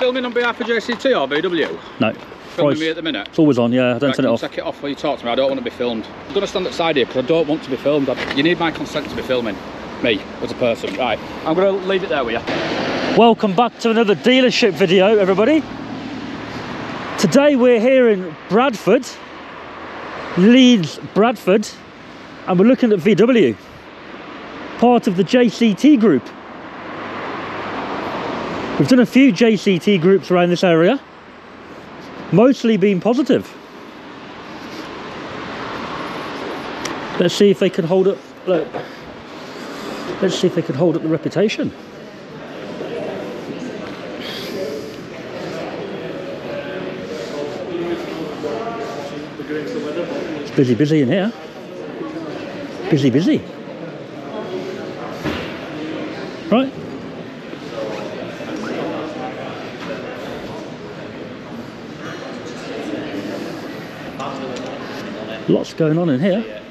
filming on behalf of JCT or VW? No. Filming Price. me at the minute? It's always on, yeah. I don't Right, turn it off. Take it off while you talk to me. I don't want to be filmed. I'm going to stand outside here because I don't want to be filmed. You need my consent to be filming me as a person. Right, I'm going to leave it there with you. Welcome back to another dealership video, everybody. Today we're here in Bradford, Leeds, Bradford, and we're looking at VW, part of the JCT group. We've done a few JCT groups around this area, mostly been positive. Let's see if they can hold up. Look, let's see if they can hold up the reputation. It's busy, busy in here. Busy, busy. Right. Lots going on in here.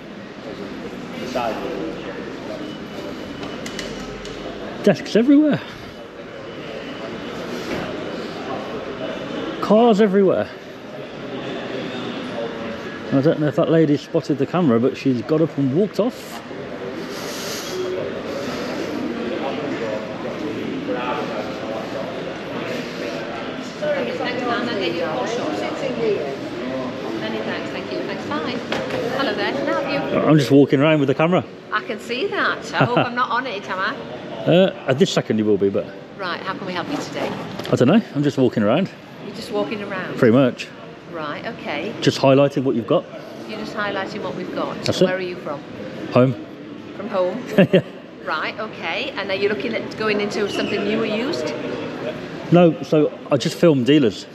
Desks everywhere. Cars everywhere. I don't know if that lady spotted the camera, but she's got up and walked off. Sorry, Miss Next time I'll get you a call short. Many thanks, thank you. Thanks, fine. Hello there, can I help you? I'm just walking around with the camera. I can see that. I hope I'm not on it, am I? Uh, at this second you will be, but Right, how can we help you today? I don't know. I'm just walking around, You're just walking around. pretty much. Right, okay. Just highlighting what you've got. You're just highlighting what we've got. That's it. Where are you from? Home. From home? yeah. Right, okay. And are you looking at going into something new or used? No, so I just film dealers.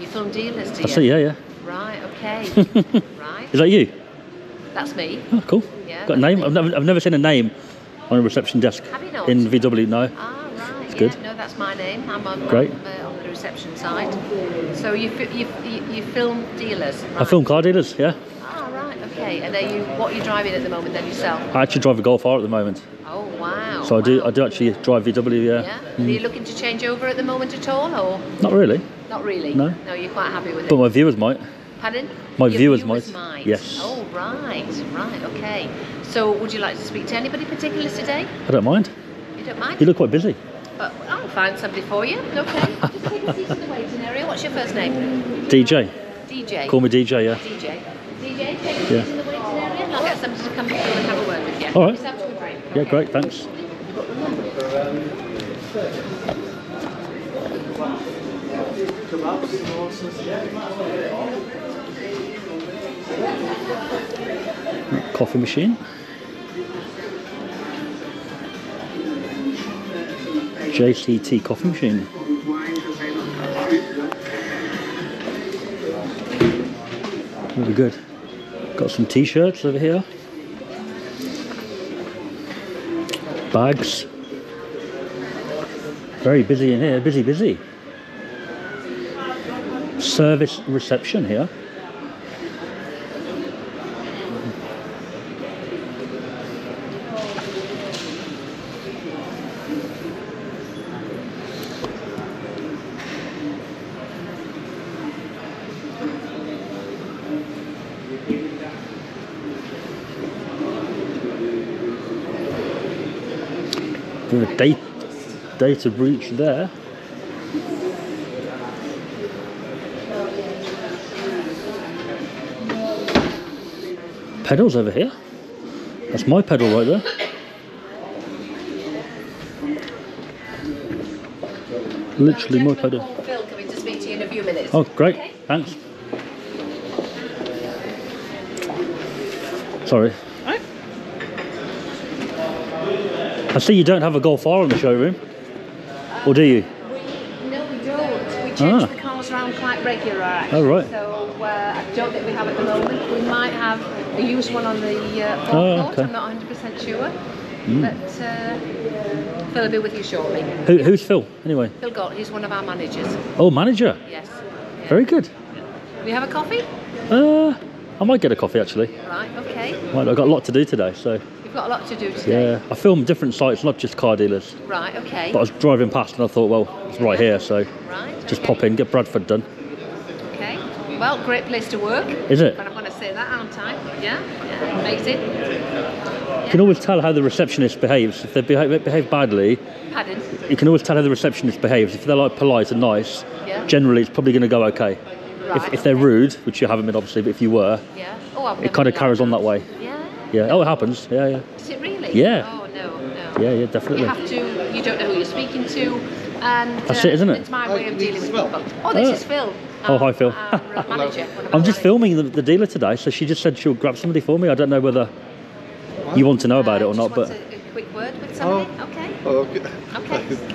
You film dealers, do you? That's it, yeah, yeah. Right, okay. right, Is that you? That's me. Oh, cool. Yeah, Got a name? I've never, I've never seen a name on a reception desk Have you not? in VW. No. Ah, right. yeah, good. no, that's my name. I'm on, Great. I'm, uh, on the reception side. So you, you, you, you film dealers? Right. I film car dealers. Yeah. Ah, right, okay. And are you, what are you driving at the moment then yourself? I actually drive a Golf R at the moment, Oh, wow. so I do. I do actually drive VW. Yeah. Yeah? Are you looking to change over at the moment at all, or Not really, not really? No. No, you're quite happy with it. but my viewers might. Pardon? my Your viewers might. might. Yes. Oh, right, right, okay. So would you like to speak to anybody particular today? I don't mind. You don't mind? You look quite busy. Uh, I'll find somebody for you. Okay. Just take a seat in the waiting area. What's your first name? DJ. DJ. Call me DJ. Yeah. DJ. DJ, take a seat Yeah. in the waiting area and I'll get somebody to come through and have a word with you. All right. Just have to be brave. Yeah. Coffee machine. JCT coffee machine. Really good. Got some t-shirts over here. Bags. Very busy in here, busy, busy. Service reception here. Bit of a data, data breach there. Pedals over here. That's my pedal right there. Literally my pedal. Phil coming to speak to you in a few minutes. Oh, great. Okay. Thanks. Sorry. I see you don't have a Golf R in the showroom. Or do you? We, no, we don't. We change Ah. the cars around quite regular, actually. Oh, right. So uh, I don't think we have at the moment. We might have a used one on the uh, Oh, okay. I'm not 100% sure. Mm. But uh, Phil will be with you shortly. Who, who's Phil, anyway? Phil Galt, he's one of our managers. Oh, manager. Yes. Yeah. Very good. We have a coffee? Uh, I might get a coffee actually. Right, okay. Right, I've got a lot to do today, so You've got a lot to do today. Yeah, I film different sites, not just car dealers. Right, okay. But I was driving past and I thought, well, it's right here, so right. just okay. pop in, get Bradford done. Okay. Well, great place to work. Is it? But I'm going to say that, aren't I? Yeah, yeah, amazing. You can always tell how the receptionist behaves. If they behave, behave badly, Pardon? you can always tell how the receptionist behaves. If they're like polite and nice, Yeah. generally it's probably going to go okay. Right. If, if they're rude, which you haven't been obviously, but if you were, Yeah. Oh, it kind of carries on that way. Yeah. Yeah. Oh, it happens. Yeah, yeah. Is it really? Yeah. Oh no, no. Yeah, yeah, definitely. You have to. You don't know who you're speaking to, and That's uh, it, isn't it? It's my Oh, way of dealing with people. Oh, this Oh. is Phil. Oh, hi, our- Phil. our manager. I'm just guys. filming the, the dealer today, so she just said she'll grab somebody for me. I don't know whether you want to know about Uh, it or just not, but a, a quick word with somebody. Oh, okay. Okay.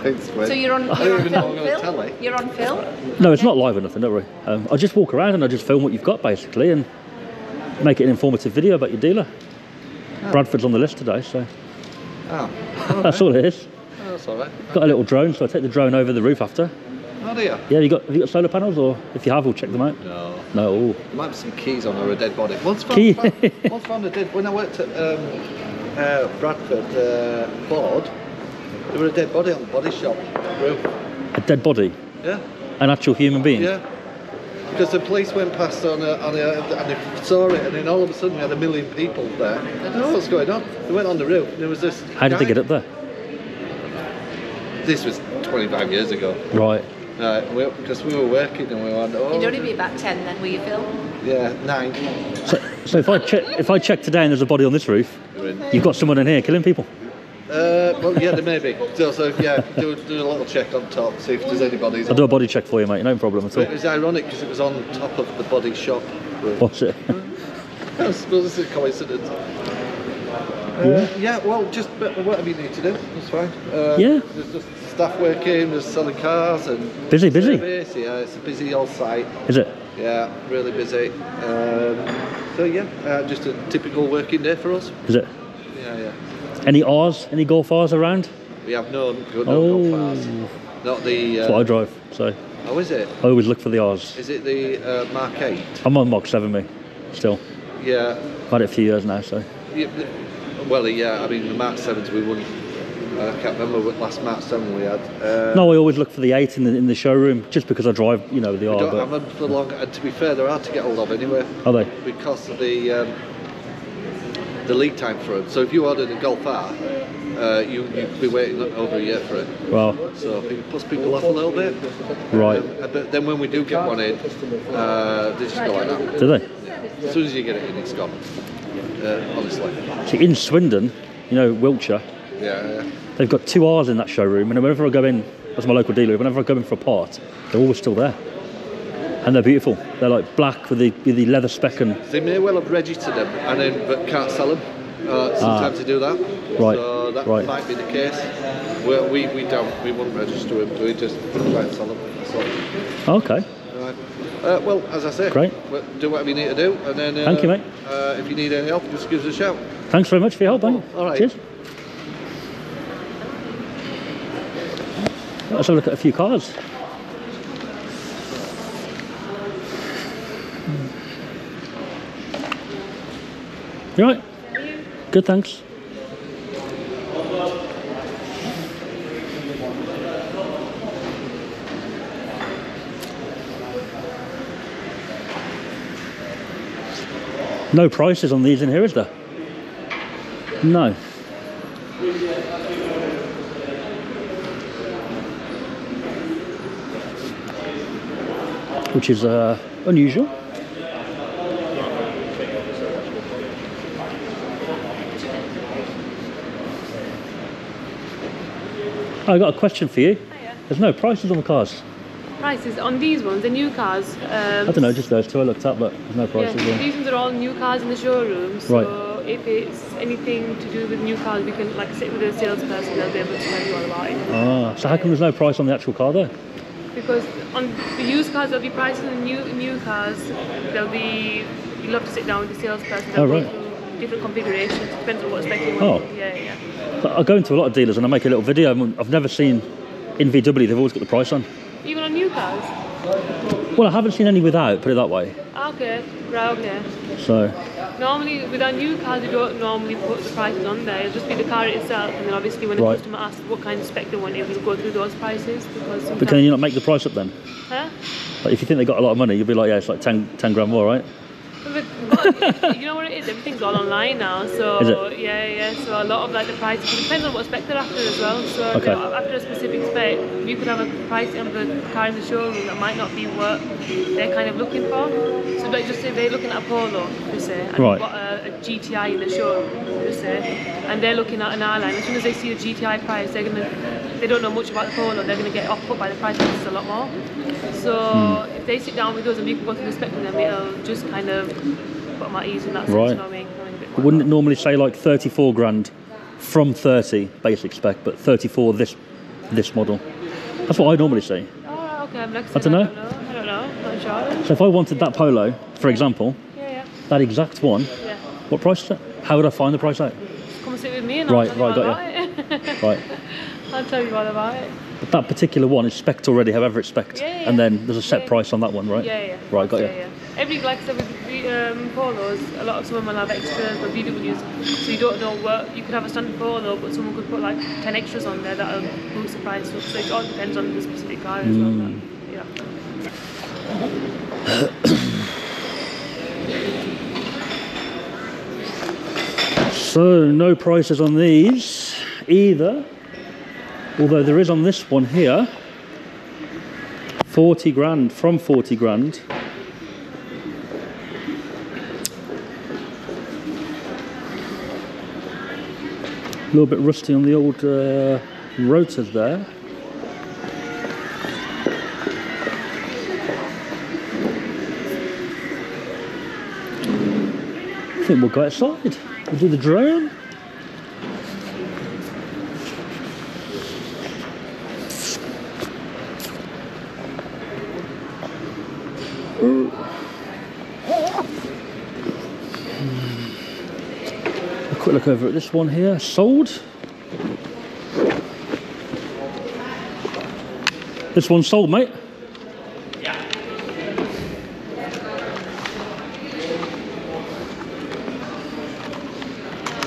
Thanks, mate. So you're on. I You're didn't on even know Phil. I'm going to Phil? You're on Phil. no, it's Okay. not live or nothing. Don't worry. Um, I just walk around and I just film what you've got basically, and make it an informative video about your dealer. Bradford's on the list today, so Oh, that's all it is. oh, that's all right. Got a little drone, so I take the drone over the roof after. Oh, dear. Yeah, you got have you got solar panels, or if you have, we'll check them out. No. No. There might be some keys on or a dead body. Once found, Key. found- once found a dead. When I worked at um, uh, Bradford uh, Ford, there was a dead body on the body shop roof. A dead body, Yeah, an actual human being. yeah. Because the police went past on a, on a, and they saw it, and then all of a sudden we had a million people there. I don't know what's going on. They went on the roof, and there was this. How did they get up there? This was 25 years ago. Right. Right, we, because we were working and we went, oh, You'd only oh. be about ten then, were you, Phil? yeah, nine. So, so if I check if I check today and there's a body on this roof, you've got someone in here killing people. Uh, well, yeah, there may be. So, so yeah, do, do a little check on top, see if there's anybody. I'll do a body check for you, mate. No problem at But it all. was ironic because it was on top of the body shop. roof. What's it? I suppose it's a coincidence. Uh, yeah, well, just whatever you need to do, that's fine. Uh, Yeah. There's just staff working, there's selling cars and Busy, busy. service, Yeah, it's a busy old site. Is it? Yeah, really busy. Um, so yeah, uh, just a typical working day for us. Is it? Yeah, yeah. Any R's? Any Golf R's around? We have no, no, Oh. no cars. Not the. That's what I Uh, drive. So oh, is it? I always look for the R's. Is it the uh, Mark 8? I'm on Mark 7, me. Still. Yeah. I've had it a few years now, so. yeah. Well, yeah, I mean, the Mark 7s we wouldn't. I can't remember what last Mark 7 we had. Uh, No, I always look for the 8 in the, in the showroom just because I drive, you know, the We R. don't have them for long, and to be fair, they're hard to get hold of anyway are they? because of the um, the lead time for them. So if you ordered a Golf R, uh, you, you'd be waiting over a year for it. Well, So it puts people off a little bit. right. Um, but then when we do get one in, uh, they just go like that. Do they? As soon as you get it in, it's gone. Uh, honestly. See, in Swindon, you know, Wiltshire, Yeah, yeah. they've got two R's in that showroom, and whenever I go in, that's my local dealer, whenever I go in for a part, they're always still there. And they're beautiful. They're like black with the, with the leather speck and. They may well have registered them and then but can't sell them. Uh, sometimes they do that. Ah. Right, So that right. might be the case. we we, we don't. We wouldn't register them. We just try and sell them. Okay. Right. Uh, well, as I say, Great. do whatever you need to do, and then uh, Thank you, mate. Uh, if you need any help, just give us a shout. Thanks very much for your help, mate. All right. Cheers. Let's have a look at a few cars. You right? Good, thanks. No prices on these in here, is there? No. Which is uh, unusual. I got a question for you. There's no prices on the cars. Prices on these ones, the new cars. Um, I don't know, just those two I looked up, but there's no prices. there. these ones are all new cars in the showroom. So Right. if it's anything to do with new cars, we can like sit with a salesperson. They'll be able to tell you all about it. Ah, so how come there's no price on the actual car there? Because on the used cars, there'll be prices. On the new new cars, there'll be. You'll have to sit down with the salesperson. Oh, right. Different configurations. Depends on what spec you want. Oh. Yeah, yeah. But I go into a lot of dealers and I make a little video. I've never seen in VW they've always got the price on. Even on new cars. Well, I haven't seen any without. Put it that way. Ah, Okay, Right, okay. So, Normally, with our new cars, we don't normally put the prices on there. It'll just be the car itself, and then obviously when the Right. customer asks what kind of spec they want, it will go through those prices because but can you not make the price up then? Huh? Like if you think they got a lot of money, you'll be like, yeah, it's like 10, 10 grand more, right? But, but you know what it is? Everything's all online now, so yeah, yeah. So a lot of like the prices it depends on what spec they're after as well. So Okay. they're after a specific spec, you could have a price of the car in the showroom that might not be what they're kind of looking for. So like just say they're looking at a Polo, just say, and Right. got a, a GTI in the showroom, just say, and they're looking at an R line. As soon as they see the GTI price, they're gonna they don't know much about the Polo, they're gonna get off put by the price because it's a lot more. So Hmm. if they sit down with us and we can go through the spec with them, it'll just kind of them at ease in that sense, Right. you know I mean? Knowing a bit more Wouldn't it normally say like 34 grand from 30 basic spec, but 34 this this model? That's what I normally see. Oh, okay. I'm like, I dunno. I don't know. I don't know. Not sure. So if I wanted that polo, for example, Yeah, yeah, that exact one, yeah. what price is it? How would I find the price out? Come and sit with me and Right, I'll tell right, you got it. Right. I'll tell you all about it. But that particular one is spec'd already, however it's spec'd. Yeah, yeah, And then there's a set yeah. price on that one, right? Yeah, yeah. Right, got yeah, you. Every, like I said, with um, polos, a lot of some of them will have extras, but VWs, so you don't know what, you could have a standard polo, but someone could put like 10 extras on there that'll boost the price up. So it all depends on the specific car as well. Mm. That, yeah. So no prices on these either. Although there is on this one here 40 grand from 40 grand. Little bit rusty on the old uh, rotors there. I think we'll go outside. We'll do the drone. A quick look over at this one here. Sold. This one's sold, mate.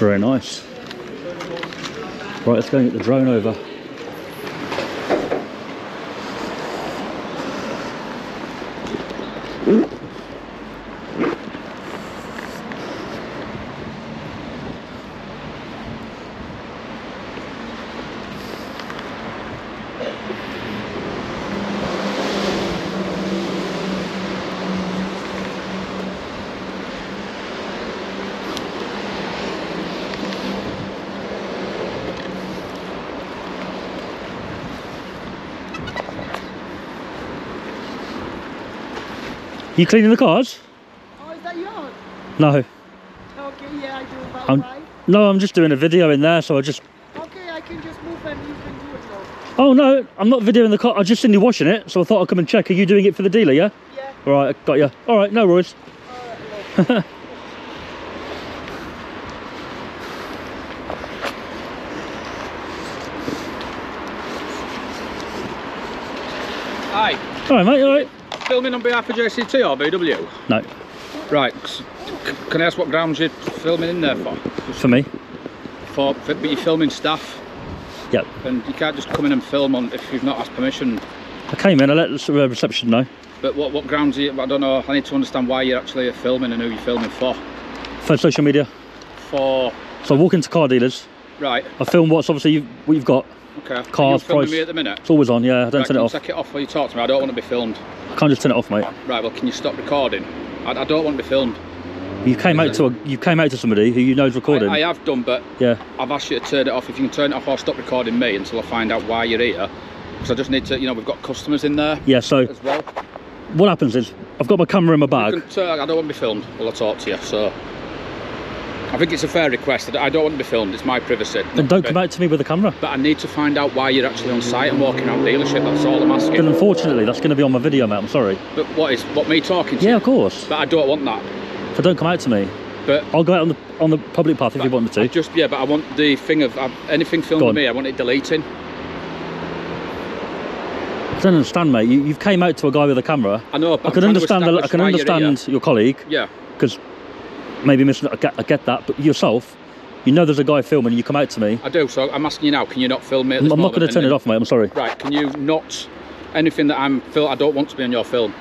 Very nice. Right, let's go and get the drone over. You cleaning the cars? Oh, is that yours? No. Okay, yeah, I do about I'm, five. no, I'm just doing a video in there, so I just. Okay, I can just move and you can do it now. Oh no, I'm not videoing the car. I just seen you washing it, so I thought I'd come and check. Are you doing it for the dealer? Yeah. Yeah. All right, I got you. All right, no worries. Hi, All right, mate. All right. Filming on behalf of JCT or VW? No, Right, can I ask what grounds you're filming in there for? for me. For, for but you're filming staff, Yep. and you can't just come in and film on if you've not asked permission. I came in. I let the uh, reception know But what, what grounds are you, I don't know, I need to understand why you're actually filming and who you're filming for. for social media. For, So I walk into car dealers. right, I film what's obviously you've, what you've got. Okay. You price. me at the minute? It's always on. Yeah, I don't Right, turn it off. take it off while you talk to me? I don't want to be filmed. I can't just turn it off, mate. Right, well, can you stop recording? I, I don't want to be filmed. You came out to a, you came out to somebody who you know's recording. I, I have done, but yeah. I've asked you to turn it off. If you can turn it off I'll stop recording me until I find out why you're here. Because I just need to, you know, we've got customers in there Yeah. So as well. what happens is I've got my camera in my bag. turn- I don't want to be filmed while I talk to you, so. I think it's a fair request. I don't want to be filmed, it's my privacy. Then don't come out to me with a camera. But I need to find out why you're actually on site and walking around dealership, that's all I'm asking. Then unfortunately, that's going to be on my video, mate. I'm sorry. But what is, what me talking to Yeah, you? of course. But I don't want that. So don't come out to me. But I'll go out on the on the public path if you want me I to. just, yeah, but I want the thing of, uh, anything filmed with me, I want it deleting. I don't understand, mate. You, you've came out to a guy with a camera. I know. I can understand. The, I can understand your colleague. Yeah. because maybe mis- I get, I get that, but yourself, you know, there's a guy filming. You come out to me. I do. So I'm asking you now. Can you not film me? At I'm not going to turn it off, mate. I'm sorry. Right. Can you not? Anything that I'm fil- I don't want to be on your film.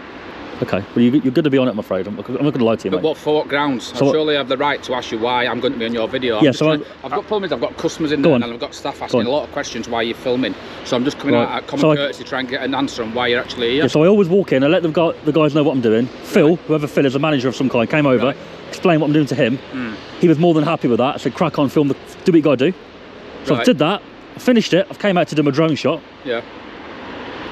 Okay. Well, you, you're good to be on it, I'm afraid. I'm, I'm not going to lie to you, But mate. what for what grounds? So I surely have the right to ask you why I'm going to be on your video. I'm Yeah, so I- I've got problem is I've got customers in there on. and I've got staff asking a lot of questions why you're filming. So I'm just coming Right. out at common So I- courtesy to try and get an answer on why you're actually here. Yeah, so I always walk in, I let the, guy, the guys know what I'm doing. Phil, whoever Phil is, a manager of some kind, came over, Right. Explained what I'm doing to him. He was more than happy with that. I said, crack on, film, the, do what you got to do. So I did that, I finished it, I've came out to do my drone shot, Yeah.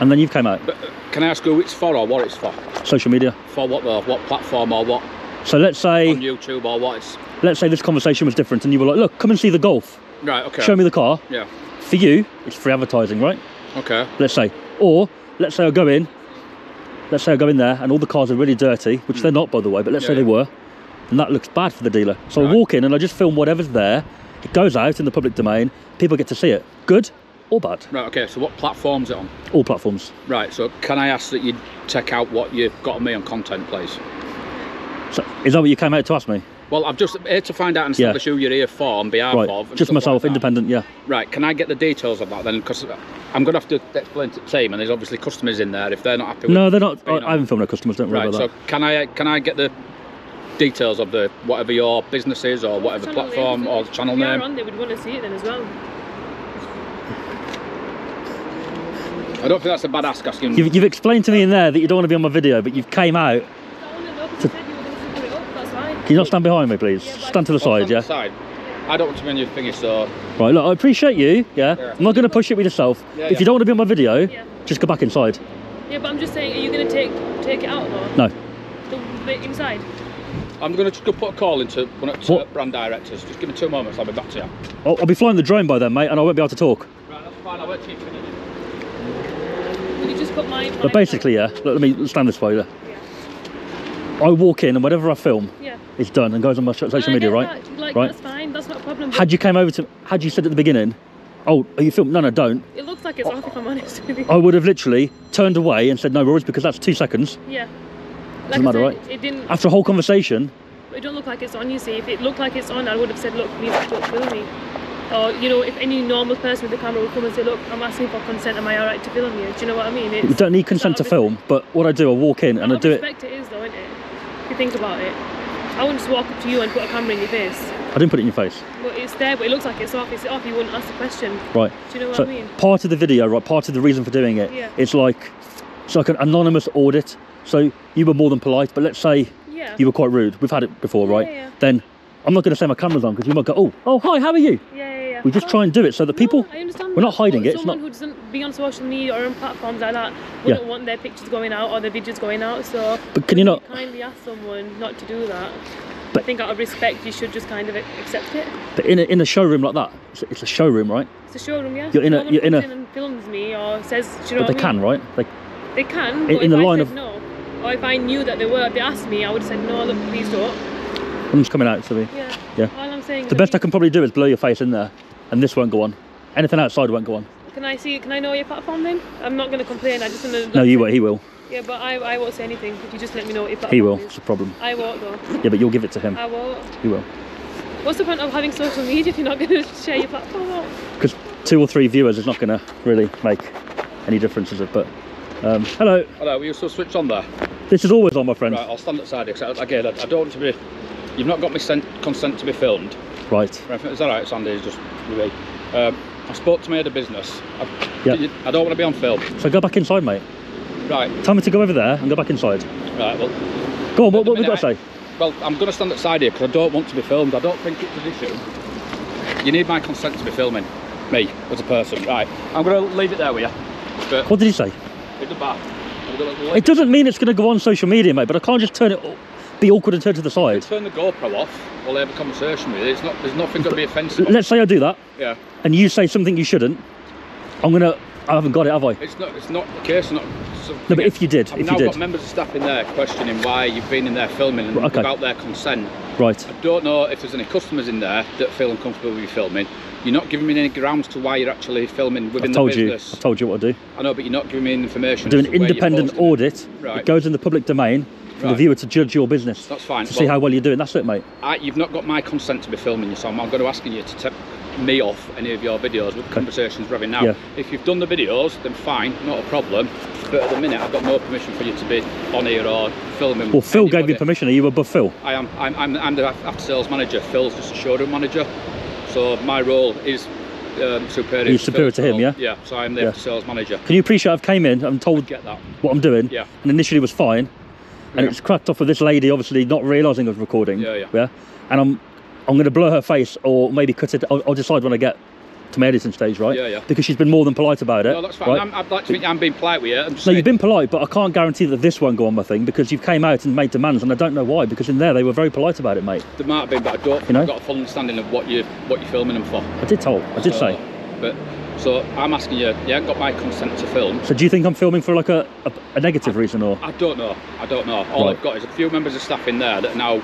and then you've came out. But uh, can I ask who it's for or what it's for? Social media. For what though? What platform or what So let's on say, YouTube or what? It's let's say this conversation was different, and you were like, look, come and see the Golf. right. Okay. Show me the car. Yeah. For you, it's free advertising, right? Okay. let's say. Or let's say I go in, let's say I go in there and all the cars are really dirty, which they're hmm. not by the way, but let's Yeah, say they yeah. were, and that looks bad for the dealer. So I walk in and I just film whatever's there. It goes out in the public domain. People get to see it. Good or bad? Right. Okay. So what platform's it on? All platforms. Right. So can I ask that you check out what you've got on me on content, please? So is that what you came out to ask me? Well, I'm just here to find out and Yeah. establish who you're here for on behalf Right. of. Just stuff like myself, independent. Yeah. Right, can I get the details of that then? Because I'm going to have to explain to the team, and there's obviously customers in there if they're not happy with No, they're not. I, being on. I haven't filmed no customers. Don't worry Right, about so that. can I can I get the details of the whatever your business is or whatever Channel name, platform or the channel If you are name? on there, we'd want to see it then as well. I don't think that's a bad ask asking. You've, you've explained to me in there that you don't want to be on my video, but you've came out. To know because you said you were going to put it up, that's fine. Can you not stand behind me, please? Yeah, but I stand to the side, stand yeah. aside. I don't want to be on your thingy, so Right, look, I appreciate you, yeah. Yeah. I'm not going to push it with yourself. Yeah, if yeah. you don't want to be on my video, just go back inside. Yeah, but I'm just saying, are you going to take take it out though? No. The bit inside? I'm going to just go put a call into one of the What? brand directors. Just give me two moments, I'll be back to you. I'll, I'll be flying the drone by then, mate, and I won't be able to talk. Right, that's fine. I won't keep you. Will you just put my... my But basically, yeah. Look, let me stand this way. Yeah. I walk in, and whatever I film Yeah. is done and goes on my social I media, right? That. Like, Right. that's fine, that's not a problem. Had you came over to, had you said at the beginning, "Oh, are you filming?" No, no, don't. It looks like it's off if I'm honest with you. I would have literally turned away and said no worries because that's two seconds. Yeah. Like Doesn't matter, I right? It didn't... After a whole conversation, It don't look like it's on, you see. If it looked like it's on, I would have said, look, please don't film me. Or, you know, if any normal person with a camera would come and say, look, I'm asking for consent, am I alright to film you? Do you know what I mean? It's, you don't need consent to film. But what I do, I walk in and I do it. respect it is though, isn't it? If you think about it. I wouldn't just walk up to you and put a camera in your face. I didn't put it in your face, But it's there, but it looks like it's off. If it's off, you wouldn't ask the question. right? Do you know what So I mean? part of the video, right? Part of the reason for doing it, Yeah. it's like it's like an anonymous audit. So you were more than polite, but let's say Yeah. you were quite rude. We've had it before, Yeah, right? Then I'm not going to say my camera's on because you might go, oh, oh, hi, how are you? yeah. We just try and do it so that people. No, I understand we're not hiding but it, it's Someone not- who doesn't be on social media or on platforms like that Yeah. wouldn't want their pictures going out or their videos going out. So, But can you not- kindly ask someone not to do that? But- I think out of respect, you should just kind of accept it. But in a, in a showroom like that, it's a, it's a showroom, right? It's a showroom, yeah. You're in a- No you're in a- and films me or says, do you know But they I mean? can, right? They, They can. In- in the I line of- no, or if I knew that they were, if they asked me, I would have said no. Look, please don't. I'm just coming out to me. Yeah. Yeah. All I'm saying. The best I can probably do is blow your face in there, and this won't go on. Anything outside won't go on. Can I see? Can I know your platform then? I'm not going to complain. I just want to. No, you will. He will. Yeah, but I, I won't say anything if you just let me know what your platform He will. is. It's a problem. I won't though. Yeah, but you'll give it to him. I won't. He will. What's the point of having social media if you're not going to share your platform? Because two or three viewers is not going to really make any difference, is it? But um, hello. Hello, were you still switched on there? This is always on, my friend. Right, I'll stand outside because again, I, I don't want to be. You've not got me sent, consent to be filmed. Right. Is that right, Sandy? It's just me. Um, I spoke to my head of business. I, Yeah. I don't want to be on film. So go back inside, mate. Right, Tell me to go over there and go back inside. right. Well, Go on. What, what we got to say? well, I'm going to stand outside here because I don't want to be filmed. I don't think it's an issue. You need my consent to be filming me as a person. Right, I'm going to leave it there with you. But What did he say? in the back, I'm going to It doesn't mean it's going to go on social media, mate. But I can't just turn it, be awkward and turn to the side. turn the GoPro off. We'll have a conversation with you. It's not. There's nothing going to be offensive. Let's say I do that, Yeah, and you say something you shouldn't. I'm gonna. I haven't got it, have I? it's not. It's not the case. Not. No, but if you did, I've if now you did, got members of staff in there questioning why you've been in there filming and Okay. without their consent. right? I don't know if there's any customers in there that feel uncomfortable with you filming, You're not giving me any grounds to why you're actually filming within I've told the you. I've told you what I do. I know, but you're not giving me any information. Do an to independent audit. Right. It goes in the public domain for the viewer to judge your business. That's fine. To see how well you're doing. That's it, mate. I, you've not got my consent to be filming you, so I'm, I'm going to asking you to take me off any of your videos with the conversations we're having now. Yeah. If you've done the videos, then fine, not a problem. But at the minute, I've got no permission for you to be on here or filming. Well, Phil gave you permission. Are you above Phil? I am. I'm, I'm, I'm the after sales manager. Phil's just a showroom manager. So my role is um, superior. You're to superior Phil's to him, yeah? Yeah. So I'm the Yeah. sales manager. Can you appreciate I've came in and told Get that? what I'm doing? Yeah. And initially was fine, and Yeah. it's cracked off with this lady obviously not realising I was recording. Yeah, yeah. Yeah. And I'm I'm going to blur her face or maybe cut it. I'll, I'll decide when I get to my editing stage, right? Yeah, yeah. Because she's been more than polite about it. No, that's fine. Right? I'm, I'd like to think I'm being polite with you. No, saying- you've been polite, but I can't guarantee that this won't go on my thing because you've came out and made demands, and I don't know why. Because in there they were very polite about it, mate. There might have been, but I don't You know? I've got a full understanding of what you what you're filming them for. I did tell. I did So, say. But so I'm asking you, you haven't got my consent to film. So do you think I'm filming for like a, a, a negative reason or? I don't know. I don't know. All Right. I've got is a few members of staff in there that are now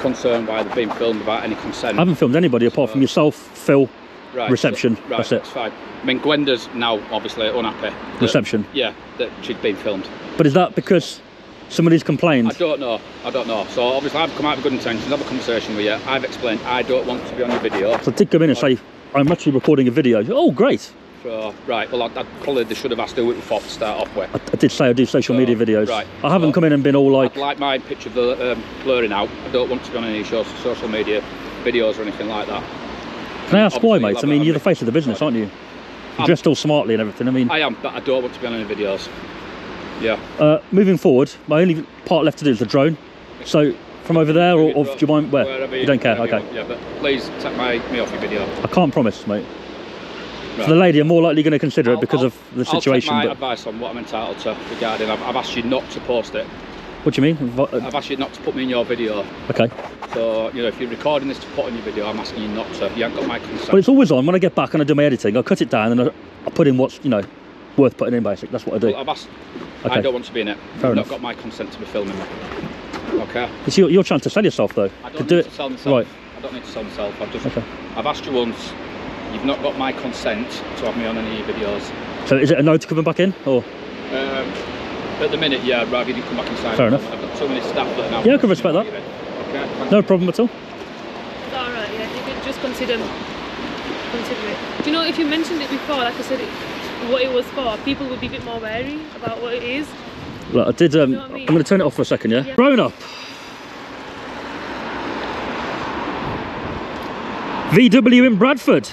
concerned they've been filmed without any consent. I haven't filmed anybody apart from yourself, Phil. right, reception, So, right, that's it. That's fine. I mean, Gwenda's now obviously unhappy. that- Reception. Yeah, that she'd been filmed. But is that because somebody's complained? I don't know. I don't know. So obviously I've come out with good intentions, have a conversation with you. I've explained I don't want to be on your video. So I did come in and say I'm actually recording a video. Oh, great! So, right, well, I, I probably they should have asked who it was to start off with. I, I did say I do social So, media videos. right, I haven't so- come in and been all like. I'd like my picture of the um, blurring out. I don't want to be on any social media videos or anything like that. Can I ask why, mate? I mean, you're the face of the business, aren't you? You're dressed all smartly and everything. I mean, I am, but I don't want to be on any videos. Yeah. uh, moving forward, my only part left to do is the drone. So from over there, or, or do you mind where? Wherever You don't care. Okay. you want, Yeah, but please take my me off your video. I can't promise, mate. Right. For the lady, I'm more likely going to consider it I'll- because I'll- of the situation. I'll take my but advice on what I'm entitled to regarding. I've, I've asked you not to post it. what do you mean? Uh, I've asked you not to put me in your video. Okay. So you know, if you're recording this to put on your video, I'm asking you not to. You haven't got my consent. But it's always on. When I get back and I do my editing, I cut it down and I, I put in what's you know worth putting in. Basic. That's what I do. Well, I've asked. Okay. I don't want to be in it. Fair You've enough. not got my consent to be filming. Okay. It's your, your chance to sell yourself, though. I to don't do need it. to sell myself. Right. I don't need to sell myself. I've just. Okay. I've asked you once. You've not got my consent to have me on any of your videos. So is it a no to coming back in, or Um, at the minute, yeah, I'd rather you come back inside. Fair enough. I've got so many staff that now. Yeah, I can respect that. Okay. thank no problem at all? It's all right. Yeah, you could just consider consider it. Do you know if you mentioned it before, like I said, it, what it was for, people would be a bit more wary about what it is. Look, I did. Um? I'm going to turn it off for a second. Yeah. Yeah. Grown up. VW in Bradford.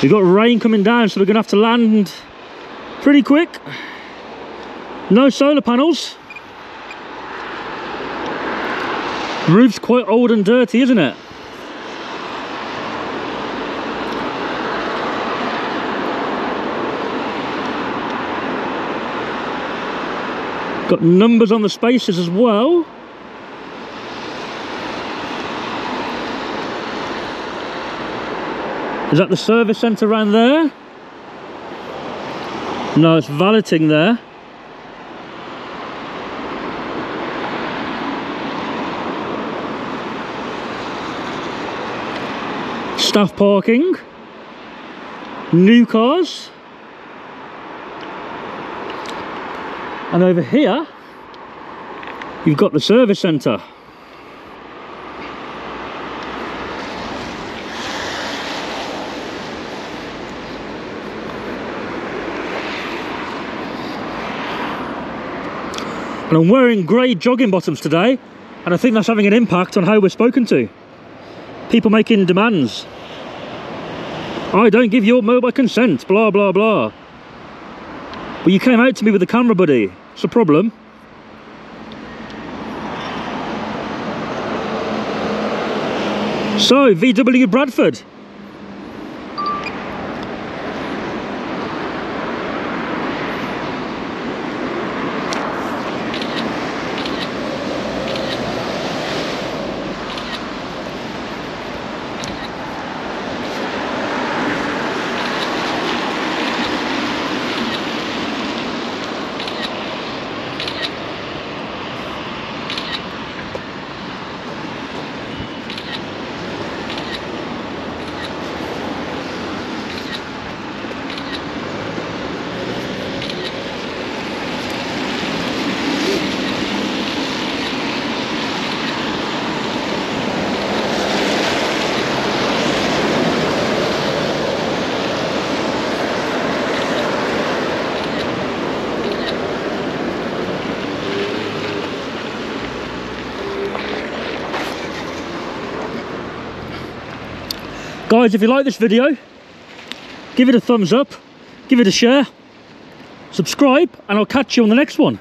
We've got rain coming down, so we're going to have to land pretty quick. No solar panels. Roof's quite old and dirty, isn't it? Got numbers on the spaces as well. Is that the service centre around there? No, it's valeting there. Staff parking. New cars. And over here, you've got the service centre. And I'm wearing grey jogging bottoms today, and I think that's having an impact on how we're spoken to. People making demands. I don't give your mobile consent, blah blah blah. But you came out to me with the camera, buddy. It's a problem. So, VW Bradford. Guys, if you like this video, give it a thumbs up, give it a share, subscribe, and I'll catch you on the next one.